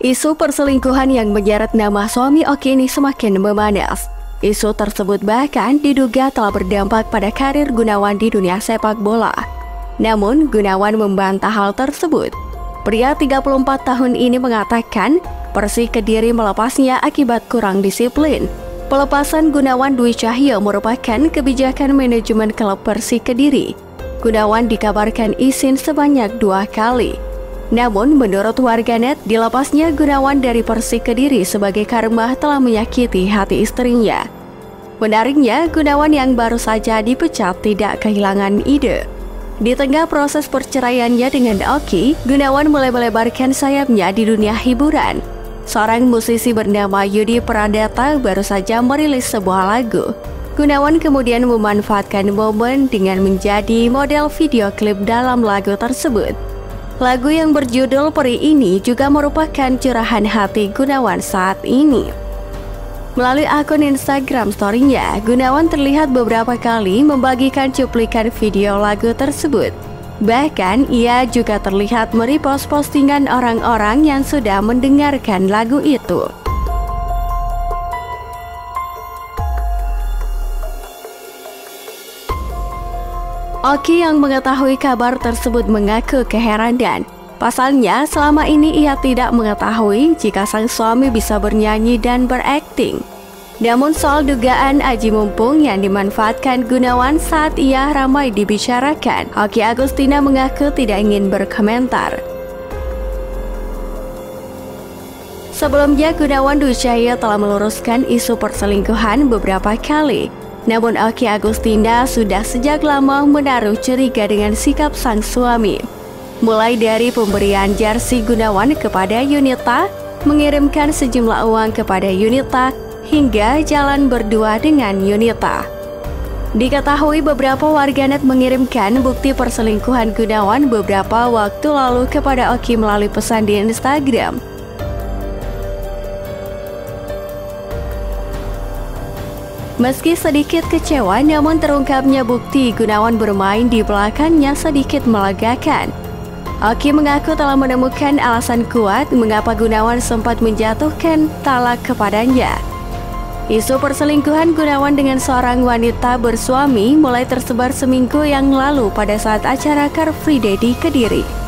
Isu perselingkuhan yang menyeret nama suami Oki ini semakin memanas. Isu tersebut bahkan diduga telah berdampak pada karir Gunawan di dunia sepak bola. Namun, Gunawan membantah hal tersebut. Pria 34 tahun ini mengatakan Persik Kediri melepasnya akibat kurang disiplin. Pelepasan Gunawan Dwi Cahyo merupakan kebijakan manajemen klub Persik Kediri. Gunawan dikabarkan izin sebanyak dua kali. Namun, menurut warganet, dilepasnya Gunawan dari Persik Kediri sebagai karma telah menyakiti hati istrinya. Menariknya, Gunawan yang baru saja dipecat tidak kehilangan ide. Di tengah proses perceraiannya dengan Oki, Gunawan mulai melebarkan sayapnya di dunia hiburan. Seorang musisi bernama Yudi Pradata baru saja merilis sebuah lagu. Gunawan kemudian memanfaatkan momen dengan menjadi model video klip dalam lagu tersebut. Lagu yang berjudul Peri ini juga merupakan curahan hati Gunawan saat ini. Melalui akun Instagram story-nya, Gunawan terlihat beberapa kali membagikan cuplikan video lagu tersebut. Bahkan, ia juga terlihat merepost postingan orang-orang yang sudah mendengarkan lagu itu. Oki yang mengetahui kabar tersebut mengaku keheranan. Pasalnya, selama ini ia tidak mengetahui jika sang suami bisa bernyanyi dan berakting. Namun soal dugaan aji mumpung yang dimanfaatkan Gunawan saat ia ramai dibicarakan, Oki Agustina mengaku tidak ingin berkomentar. Sebelumnya, Gunawan Dwi telah meluruskan isu perselingkuhan beberapa kali. Namun Oki Agustina sudah sejak lama menaruh curiga dengan sikap sang suami. Mulai dari pemberian jersey Gunawan kepada Yunita, mengirimkan sejumlah uang kepada Yunita, hingga jalan berdua dengan Yunita. Diketahui beberapa warganet mengirimkan bukti perselingkuhan Gunawan beberapa waktu lalu kepada Oki melalui pesan di Instagram. Meski sedikit kecewa, namun terungkapnya bukti Gunawan bermain di belakangnya sedikit melegakan. Oki mengaku telah menemukan alasan kuat mengapa Gunawan sempat menjatuhkan talak kepadanya. Isu perselingkuhan Gunawan dengan seorang wanita bersuami mulai tersebar seminggu yang lalu pada saat acara Car Free Day di Kediri.